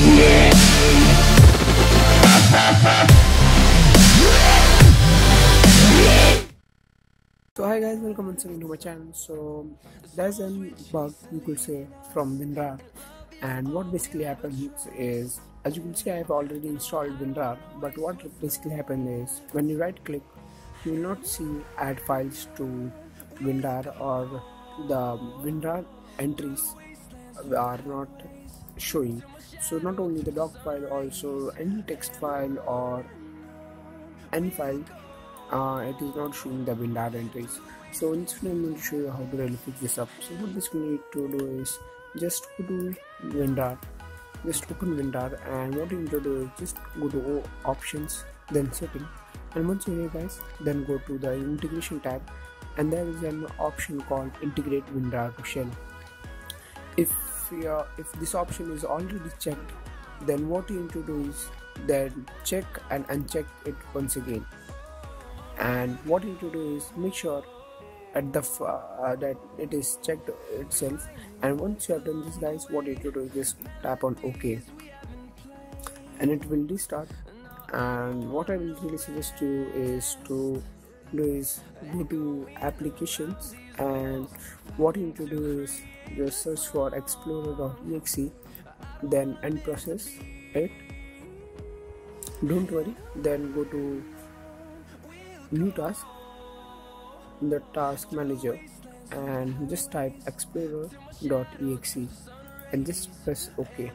So hi guys, welcome once again to my channel. So there's a bug you could say from WinRAR and what basically happens is as you can see I have already installed WinRAR but what basically happens is when you right click you will not see add files to WinRAR or the WinRAR entries are not showing. So not only the doc file also any text file or any file uh, it is not showing the WinRAR entries. So in this video I'm going to show you how to really fix this up. So what this we need to do is just go to WinRAR, just open WinRAR and what you need to do is just go to options then setting and once you're here guys then go to the integration tab and there is an option called integrate WinRAR to shell. If if this option is already checked then what you need to do is then check and uncheck it once again. And what you need to do is make sure at the uh, that it is checked itself. And once you have done this guys what you need to do is just tap on ok. And it will restart. And what i will really suggest you is to do is go to applications and what you need to do is just search for explorer.exe then end process it don't worry then go to new task in the task manager and just type explorer.exe and just press ok.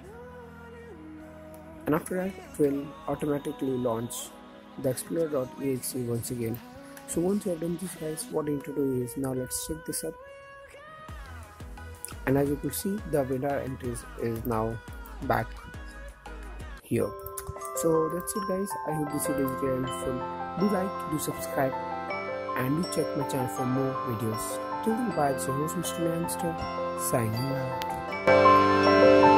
And after that it will automatically launch the explorer.exe once again so once you have done this guys what you need to do is now let's check this up and as you could see the WinRAR entries is now back here so that's it guys i hope this video is very helpful do like, do subscribe, and do check my channel for more videos. Till then, bye. It's your host, Mr. Niamster, signing out.